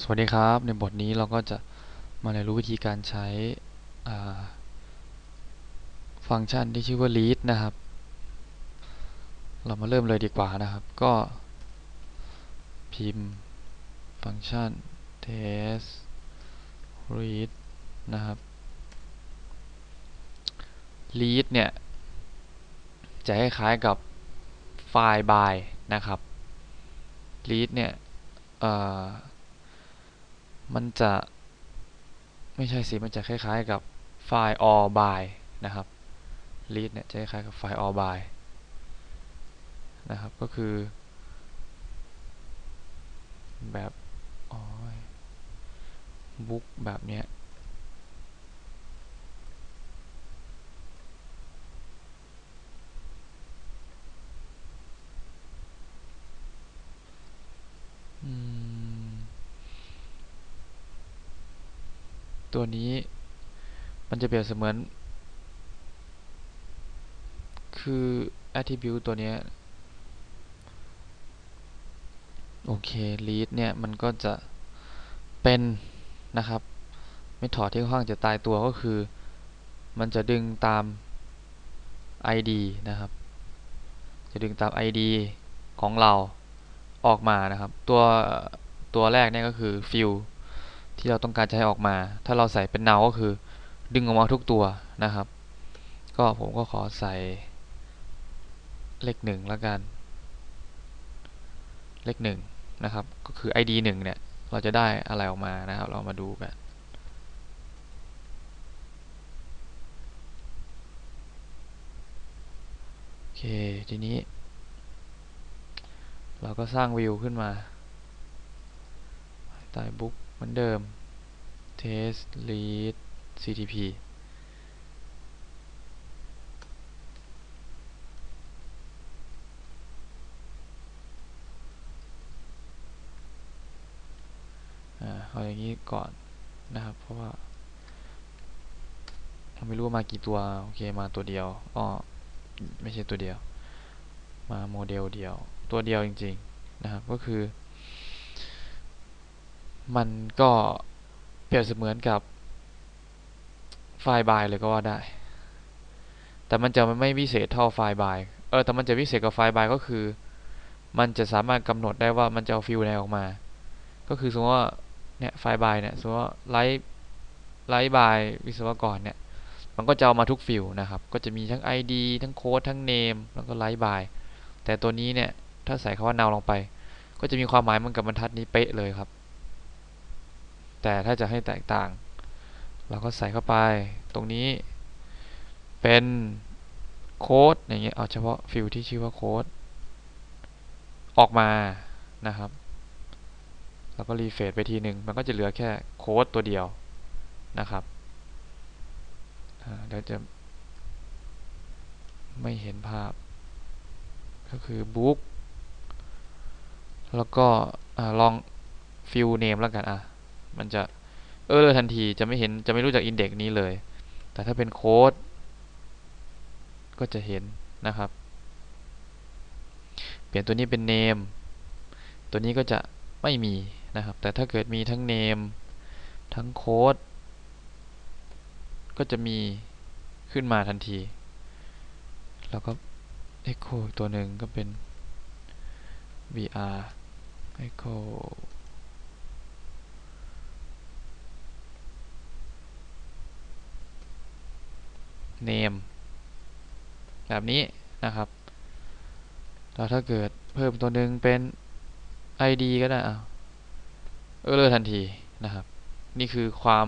สวัสดีครับ ในบทนี้เราก็จะมาเรียนรู้วิธีการใช้ฟังก์ชันที่ชื่อว่า read นะครับ เรามาเริ่มเลยดีกว่านะครับ ก็ พิมพ์ฟังก์ชัน test read นะครับ read เนี่ย จะคล้ายๆกับไฟล์ by นะครับ read เนี่ย มันจะไม่ใช่สิมันจะคล้ายๆกับไฟล์ all by นะครับ read เนี่ยจะคล้ายกับไฟล์ all by นะครับ ก็คือ แบบบุ๊กแบบเนี้ย ตัวนี้ มันจะเปรียบเสมือน คือ attribute ตัวนี้โอเค lead เนี่ย มันก็จะเป็นนะครับเมธอดที่ค่อนข้างจะตายตัวก็คือ มันจะดึงตาม id นะครับ จะดึงตาม id ของเราออกมานะครับ ตัวตัวแรกเนี่ยก็คือ fill ที่เราต้องการจะให้ออกมา ถ้าเราใส่เป็น null ก็คือ ดึงออกมาทุกตัวนะครับ ก็ผมก็ขอใส่เลขหนึ่งแล้วกัน เลขหนึ่งนะครับ ก็คือ id หนึ่งเนี่ย เราจะได้อะไรออกมานะครับ เรามาดูกัน โอเค ทีนี้ เราก็สร้างวิวขึ้นมาใต้บุ๊ก เหมือนเดิม test lead ctp เอาอย่างนี้ก่อนนะครับ เพราะว่าเราไม่รู้มากี่ตัว โอเค มาตัวเดียวอ๋อไม่ใช่ตัวเดียว มาโมเดลเดียว ตัวเดียวจริง ๆ นะครับ ก็คือ มันก็เปรียบเสมือนกับ find by เลยก็ว่าได้ แต่มันจะไม่วิเศษเท่า find by เออแต่มันจะวิเศษกับ find by ก็คือ มันจะสามารถกำหนดได้ว่ามันจะเอา field ไหนออกมา ก็คือสมมติว่าเนี่ย find by เนี่ยสมมติว่า write write by วิศวกรเนี่ยมันก็จะเอามาทุก field นะครับ ก็จะมีทั้ง ID ทั้งโค้ดทั้ง name แล้วก็ write by แต่ตัวนี้เนี่ย ถ้าใส่คำว่า now ลงไป ก็จะมีความหมายเหมือนกับบรรทัดนี้เป๊ะเลยครับ แต่ถ้าจะให้แตกต่าง เราก็ใส่เข้าไปตรงนี้ เป็นโค้ดอย่างเงี้ยเอาเฉพาะ field ที่ชื่อว่าโค้ดออกมานะครับ แล้วก็ refresh ไปทีหนึ่งมันก็จะเหลือแค่โค้ดตัวเดียวนะครับเดี๋ยวจะไม่เห็นภาพ ก็คือ book แล้วก็ลอง field name แล้วกันอะ มันจะเออเลยทันทีจะไม่เห็นจะไม่รู้จัก index นี้เลย แต่ถ้าเป็นโค้ดก็จะเห็นนะครับ เปลี่ยนตัวนี้เป็น name ตัวนี้ก็จะไม่มีนะครับ แต่ถ้าเกิดมีทั้ง name ทั้งโค้ดก็จะมีขึ้นมาทันที แล้วก็ echo ตัวหนึ่งก็เป็น vr echo name แบบนี้นะครับแล้วถ้าเกิดเพิ่มตัวหนึ่งเป็น id ก็ได้อะเออเลยทันทีนะครับ นี่คือความ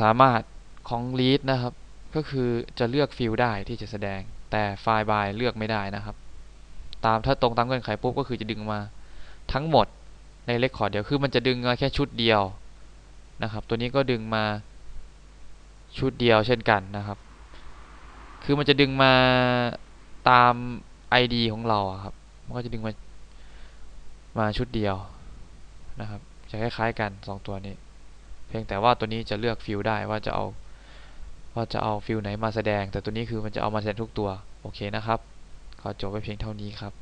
สามารถของ read นะครับ ก็คือจะเลือกฟิลได้ที่จะแสดง แต่ไฟล์ by เลือกไม่ได้นะครับ ตามถ้าตรงตามเงื่อนไขปุ๊บก็คือจะดึงมาทั้งหมดในเลคคอร์ดเดียว คือมันจะดึงมาแค่ชุดเดียวนะครับ ตัวนี้ก็ดึงมา ชุดเดียวเช่นกันนะครับ คือมันจะดึงมาตาม ID ของเราครับ มันก็จะดึงมา มาชุดเดียวนะครับ จะคล้ายๆกัน 2 ตัวนี้ เพียงแต่ว่าตัวนี้จะเลือกฟิลได้ว่าจะเอา ว่าจะเอาฟิลไหนมาแสดง แต่ตัวนี้คือมันจะเอามาแสดงทุกตัว โอเคนะครับ ขอจบไว้เพียงเท่านี้ครับ